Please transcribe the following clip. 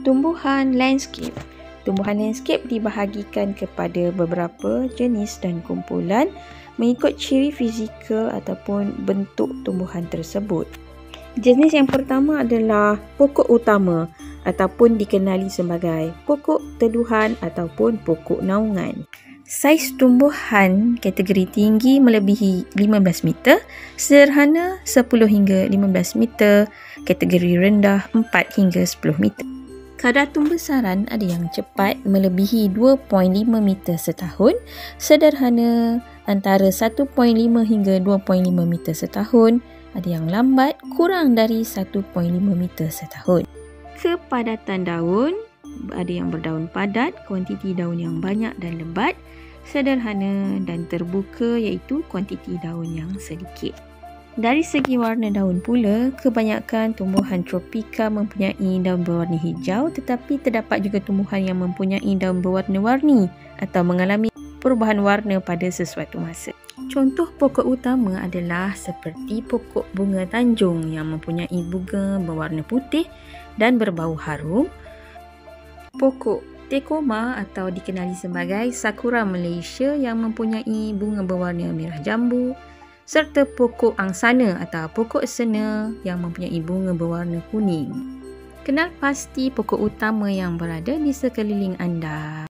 Tumbuhan landscape Tumbuhan landscape dibahagikan kepada beberapa jenis dan kumpulan mengikut ciri fizikal ataupun bentuk tumbuhan tersebut. Jenis yang pertama adalah pokok utama ataupun dikenali sebagai pokok teduhan ataupun pokok naungan. Saiz tumbuhan kategori tinggi melebihi 15 meter, sederhana 10 hingga 15 meter, kategori rendah 4 hingga 10 meter. Kadar tumbesaran ada yang cepat melebihi 2.5 meter setahun, sederhana antara 1.5 hingga 2.5 meter setahun, ada yang lambat kurang dari 1.5 meter setahun. Kepadatan daun ada yang berdaun padat, kuantiti daun yang banyak dan lebat, sederhana dan terbuka iaitu kuantiti daun yang sedikit. Dari segi warna daun pula, kebanyakan tumbuhan tropika mempunyai daun berwarna hijau tetapi terdapat juga tumbuhan yang mempunyai daun berwarna-warni atau mengalami perubahan warna pada sesuatu masa. Contoh pokok utama adalah seperti pokok bunga tanjung yang mempunyai bunga berwarna putih dan berbau harum. Pokok Tekoma atau dikenali sebagai Sakura Malaysia yang mempunyai bunga berwarna merah jambu serta pokok angsana atau pokok sena yang mempunyai bunga berwarna kuning. Kenal pasti pokok utama yang berada di sekeliling anda.